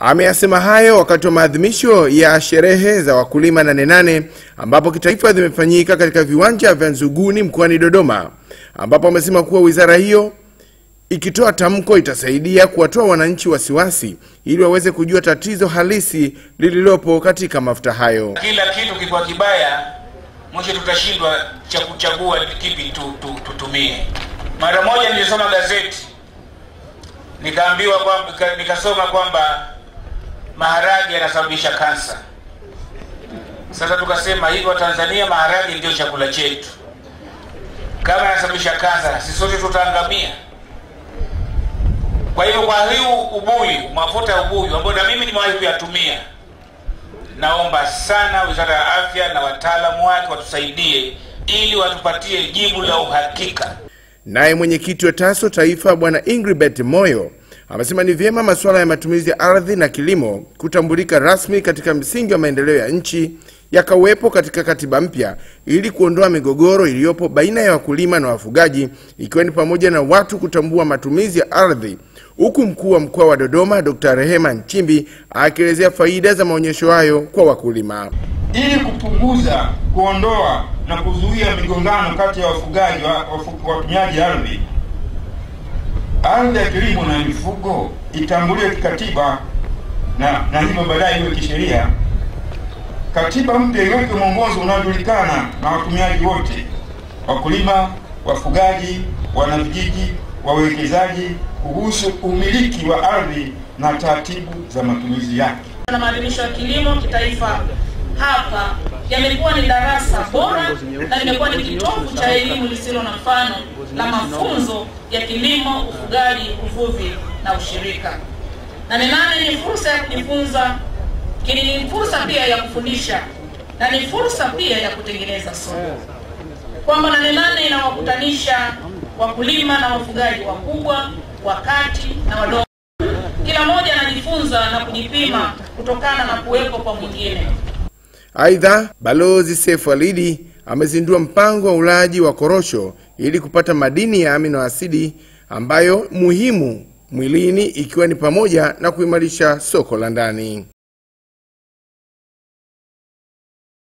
Ameyasema hayo wakati wa maadhimisho ya sherehe za wakulima Nane Nane ambapo kitaifa zimefanyika katika viwanja vya Nzuguni mkoani Dodoma, ambapo amesema kuwa wizara hiyo ikitoa tamko itasaidia kuwatoa wananchi wasiwasi ili waweze kujua tatizo halisi lililopo katika mafuta hayo. Kila kitu kikiwa kibaya, mwisho tutashindwa cha kuchagua kipi tu, tu, tutumie. Mara moja nilisoma gazeti nikaambiwa kwamba nikasoma kwamba maharage yanasababisha kansa. Sasa tukasema hivyo, Tanzania maharage ndio chakula chetu. Kama yanasababisha kansa, sisi sote tutaangamia. Kwa hivyo, kwa hiu ubuyu, mafuta ya ubuyu ambayo na mimi nimewahi kuyatumia, naomba sana Wizara ya Afya na wataalamu wake watusaidie ili watupatie jibu la uhakika. Naye mwenyekiti wa TASO Taifa Bwana Ingribert Moyo amesema ni vyema masuala ya matumizi ya ardhi na kilimo kutambulika rasmi katika msingi wa maendeleo ya nchi yakawepo katika katiba mpya ili kuondoa migogoro iliyopo baina ya wakulima na wafugaji ikiwa ni pamoja na watu kutambua matumizi ya ardhi, huku mkuu wa mkoa wa Dodoma Dr. Rehema Nchimbi akielezea faida za maonyesho hayo kwa wakulima. Ili kupunguza, kuondoa na kuzuia migongano kati ya wafugaji wa watumiaji ardhi, ardhi ya kilimo na mifugo itambuliwe kikatiba na, na hivyo baadaye iwe kisheria. Katiba mpya iweke mwongozo unaojulikana na watumiaji wote, wakulima, wafugaji, wanavijiji, wawekezaji, kuhusu umiliki wa ardhi na taratibu za matumizi yake. Na maadhimisho ya kilimo kitaifa hapa yamekuwa ni darasa bora na limekuwa ni kitovu cha elimu lisilo na mfano la mafunzo ya kilimo, ufugaji, uvuvi na ushirika. Nane Nane ni fursa ya kujifunza, ni fursa pia ya kufundisha na ni fursa pia ya kutengeneza soko, kwamba Nane Nane inawakutanisha wakulima na wafugaji wakubwa, wakati na wadogo. Kila mmoja anajifunza na kujipima kutokana na kuwepo kwa mwingine. Aidha, Balozi Sefu Alidi amezindua mpango wa ulaji wa korosho ili kupata madini ya amino asidi ambayo muhimu mwilini ikiwa ni pamoja na kuimarisha soko la ndani.